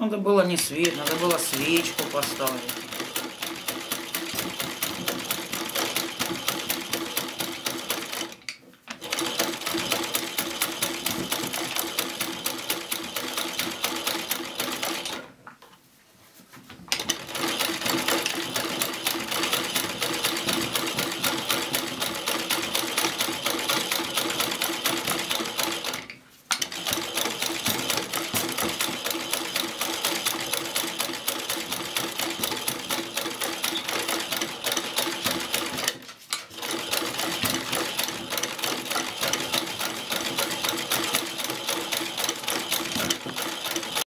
Надо было не свет, надо было свечку поставить.